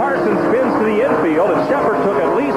Parsons spins to the infield, and Shepard took at least